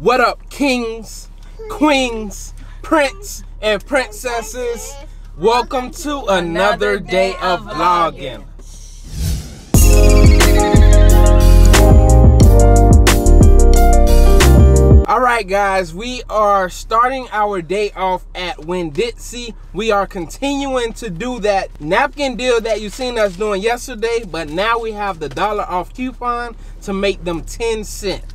What up, kings, queens, prince, and princesses? Welcome to another day of vlogging. All right, guys, we are starting our day off at Winn-Dixie. We are continuing to do that napkin deal that you seen us doing yesterday, but now we have the dollar off coupon to make them 10 cent.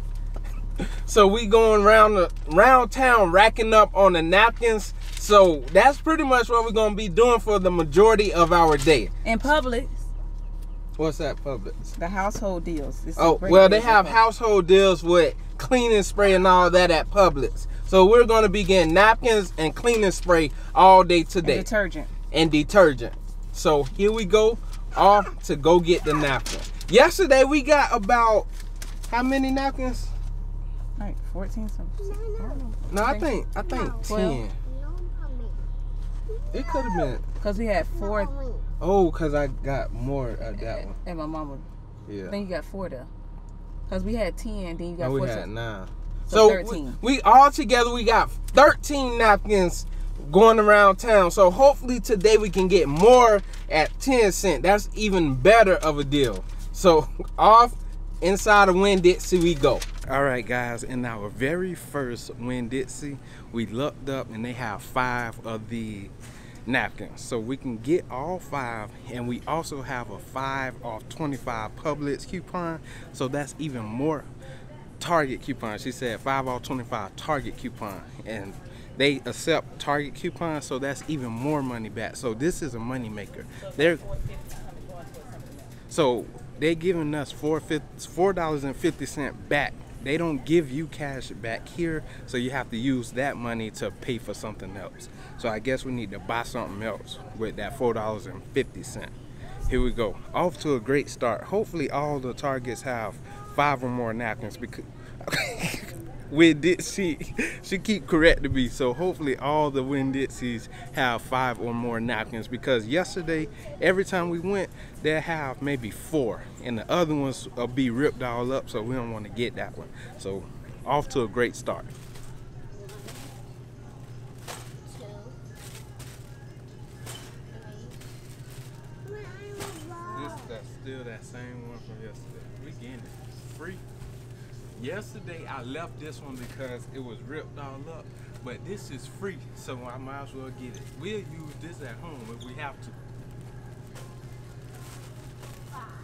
So we going round the round town racking up on the napkins. So that's pretty much what we're gonna be doing for the majority of our day. In Publix, What's that, Publix? the household deals. It's Oh, well, they have household deals with cleaning spray and all that at Publix. So we're going to be getting napkins and cleaning spray all day And today detergent. and detergent. So here we go off to go get the napkin. Yesterday we got about how many napkins? Right, 14 something. No, I think I think Twelve. 10. It could have been Because we had four Oh, cause I got more of that one. and my mama. Yeah. Then you got four there. Because we had 10, then you got And we four. had so- nine. so So, 13. We, we all together we got 13 napkins going around town. So hopefully today we can get more at 10 cent. That's even better of a deal. So off inside of Winn-Dixie we go. All right, guys. In our very first Winn-Dixie, we looked up and they have five of the napkins so we can get all five and we also have a five off 25 Publix coupon so that's even more Target coupon she said five off 25 Target coupon and they accept Target coupons so that's even more money back so this is a money maker they're so they're giving us four four dollars and fifty cent back. They don't give you cash back here, so you have to use that money to pay for something else. So I guess we need to buy something else with that four dollars and fifty cent. Here we go. Off to a great start. Hopefully all the targets have five or more napkins because Winn-Dixie, she keep correcting me. So hopefully all the Winn-Dixies have five or more napkins because yesterday, every time we went, they have maybe four, and the other ones will be ripped all up. So we don't want to get that one. So off to a great start. This that's still that same one from yesterday. We getting it free. Yesterday I left this one because it was ripped all up, but this is free, so I might as well get it. We'll use this at home if we have to.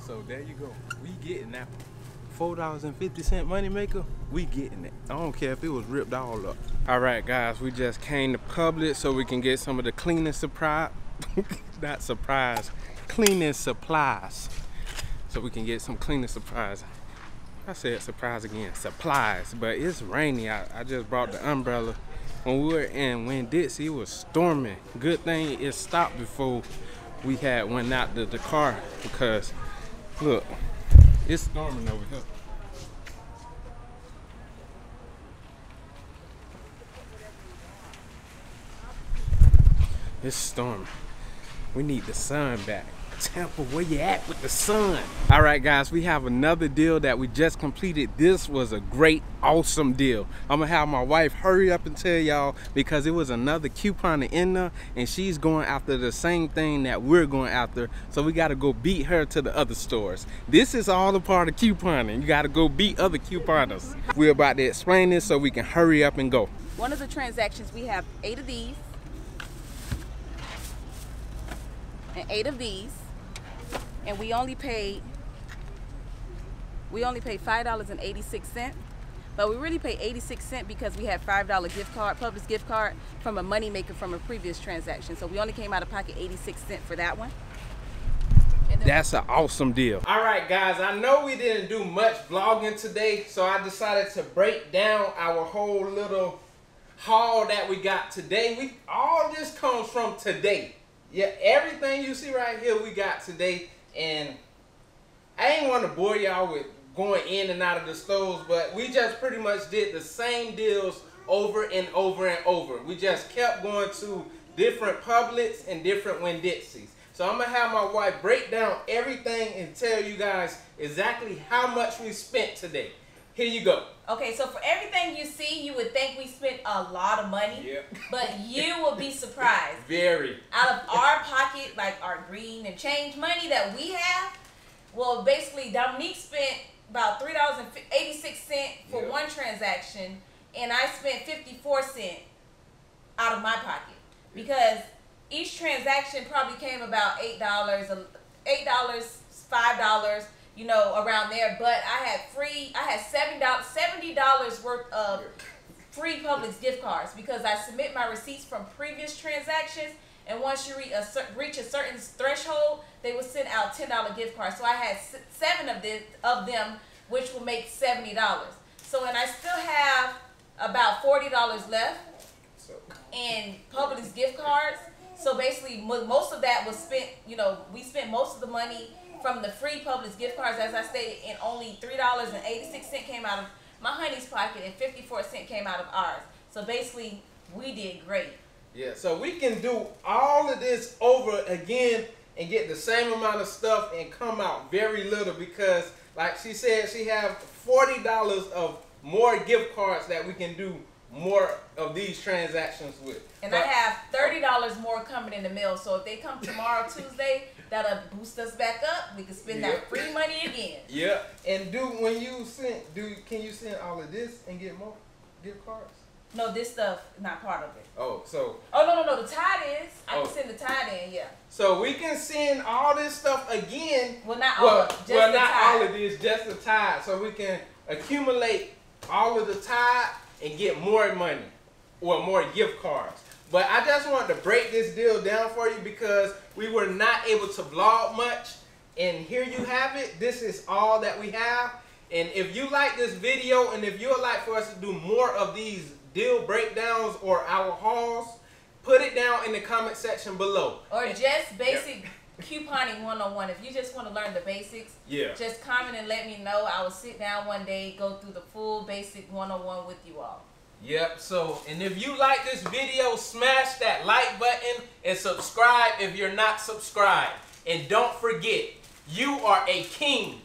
So there you go. We getting that one. Four dollars and fifty cent money maker. We getting it. I don't care if it was ripped all up. All right, guys. We just came to Publix so we can get some of the cleaning surprise. Not surprise, cleaning supplies. So we can get some cleaning supplies. I said surprise again, supplies, but it's rainy. I, I just brought the umbrella. When we were in Winn-Dixie, it was storming. Good thing it stopped before we had went out to the car because look, it's storming over here. It's storming. We need the sun back. Tampa, where you at with the sun? All right, guys, we have another deal that we just completed. This was a great, awesome deal. I'm gonna have my wife hurry up and tell y'all because it was another coupon in there and she's going after the same thing that we're going after. So we gotta go beat her to the other stores. This is all a part of couponing. You gotta go beat other couponers. We're about to explain this so we can hurry up and go. One of the transactions, we have eight of these. And eight of these. And we only paid, we only paid $5.86. But we really paid 86 cents because we had $5 gift card, Publix gift card from a moneymaker from a previous transaction. So we only came out of pocket 86 cents for that one. That's an awesome deal. All right, guys, I know we didn't do much vlogging today, so I decided to break down our whole little haul that we got today. We all this comes from today. Yeah, everything you see right here we got today, and I ain't want to bore y'all with going in and out of the stores, but we just pretty much did the same deals over and over and over. We just kept going to different Publix and different Winn-Dixies. So I'm gonna have my wife break down everything and tell you guys exactly how much we spent today. Here you go. Okay, so for everything you see, you would think we spent a lot of money, Yep. but you will be surprised. Very. Out of our pocket, like our green and change money that we have, well, basically Dominique spent about three dollars and eighty six cent for Yep. one transaction, and I spent fifty four cent out of my pocket because each transaction probably came about eight dollars, eight dollars, five dollars, you know, around there. But I had free, I had dollars, seventy dollars worth of free Publix gift cards because I submit my receipts from previous transactions, and once you reach a, reach a certain threshold, they will send out ten dollar gift cards. So I had seven of this of them, which will make seventy dollars. So and I still have about forty dollars left in Publix gift cards. So basically, most of that was spent. You know, we spent most of the money from the free Publix gift cards, as I stated, and only three dollars and eighty six cent came out of my honey's pocket, and fifty four cent came out of ours. So basically, we did great. yeah, so we can do all of this over again and get the same amount of stuff and come out very little because, like she said, she have forty dollars of more gift cards that we can do more of these transactions with. And But- I have thirty dollars more coming in the mail. So if they come tomorrow, Tuesday, that'll boost us back up. We can spend Yeah. that free money again. Yeah, and do when you send, do can you send all of this and get more gift cards? No, this stuff not part of it. Oh, so Oh no no no, the tide is. I Oh. can send the tide in. Yeah. so we can send all this stuff again. Well, not all. Well, just well, the not tide. all of this, just the tide, so we can accumulate all of the tide and get more money or more gift cards. But I just wanted to break this deal down for you because we were not able to vlog much. And here you have it. This is all that we have. And if you like this video and if you would like for us to do more of these deal breakdowns or our hauls, put it down in the comment section below. Or just basic couponing one on one. If you just want to learn the basics, Yeah. just comment and let me know. I will sit down one day, go through the full basic one on one with you all. Yep. So, and if you like this video, smash that like button and subscribe if you're not subscribed. And don't forget, you are a king.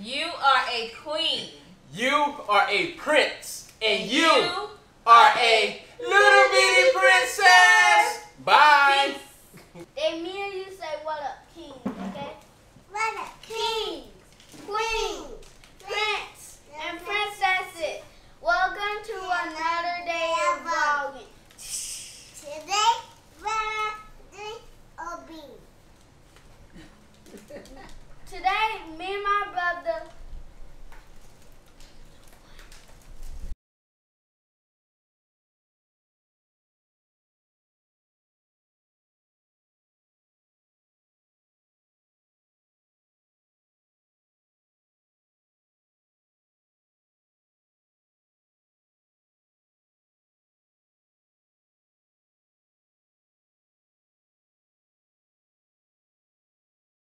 You are a queen. You are a prince. And you, You are a little bitty princess. Bye. Peace. They me and you say what up, king, okay? What up, king? Queen.